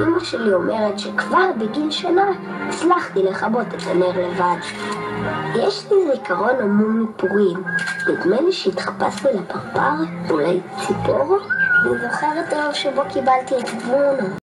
אמא שלי אומרת שכבר בגיל שנה הצלחתי לכבות את הנר לבד. יש לי זיכרון עמום מפורים. נדמה לי שהתחפשתי לפרפר, אולי ציפור? אני זוכרת היום שבו קיבלתי את ברונו.